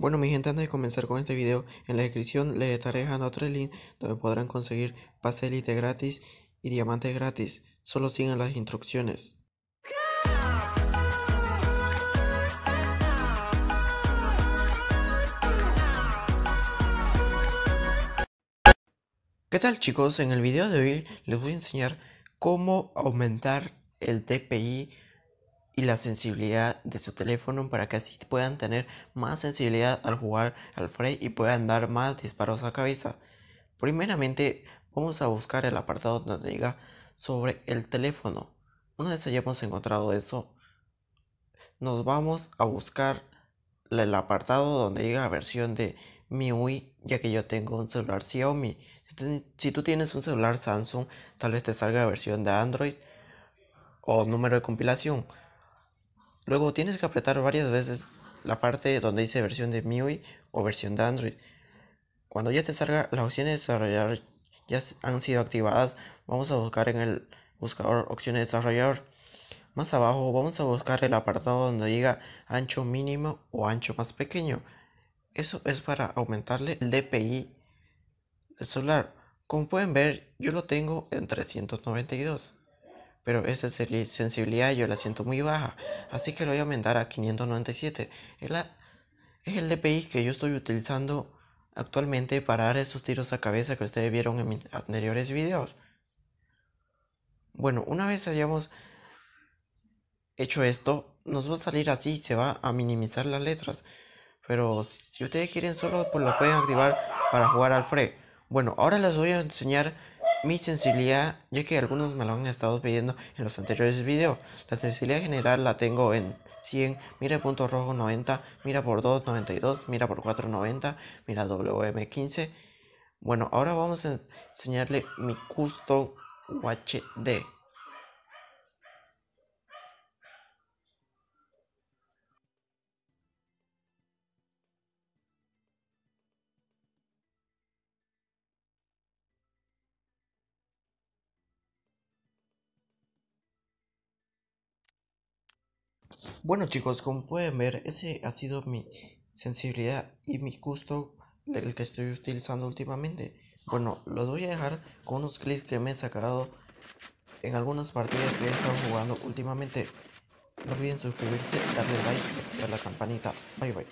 Bueno mi gente antes de comenzar con este video en la descripción les estaré dejando otro link donde podrán conseguir pase elite gratis y diamantes gratis solo sigan las instrucciones ¿Qué tal chicos? En el video de hoy les voy a enseñar cómo aumentar el DPI y la sensibilidad de su teléfono para que así puedan tener más sensibilidad al jugar al Frey y puedan dar más disparos a cabeza. Primeramente vamos a buscar el apartado donde diga sobre el teléfono. Una vez hayamos encontrado eso, nos vamos a buscar el apartado donde diga versión de MIUI, ya que yo tengo un celular Xiaomi. Si tú tienes un celular Samsung, tal vez te salga versión de Android o número de compilación. Luego tienes que apretar varias veces la parte donde dice versión de MIUI o versión de Android. Cuando ya te salga las opciones de desarrollador ya han sido activadas, vamos a buscar en el buscador opciones de desarrollador. Más abajo vamos a buscar el apartado donde diga ancho mínimo o ancho más pequeño. Eso es para aumentarle el DPI del celular. Como pueden ver, yo lo tengo en 392 pero esa sensibilidad yo la siento muy baja, así que lo voy a aumentar a 597. Es, es el DPI que yo estoy utilizando actualmente para dar esos tiros a cabeza que ustedes vieron en mis anteriores videos. Bueno, una vez hayamos hecho esto, nos va a salir así, se va a minimizar las letras. Pero si ustedes quieren solo, pues lo pueden activar para jugar al free. Bueno, ahora les voy a enseñar mi sensibilidad, ya que algunos me lo han estado pidiendo en los anteriores videos. La sensibilidad general la tengo en 100, mira el punto rojo 90, mira por 2 92, mira por 4 90, mira WM15. Bueno, ahora vamos a enseñarle mi custom UHD. Bueno chicos, como pueden ver, ese ha sido mi sensibilidad y mi gusto el que estoy utilizando últimamente. Bueno, los voy a dejar con unos clips que me he sacado en algunas partidas que he estado jugando últimamente. No olviden suscribirse, darle like y activar la campanita. Bye bye.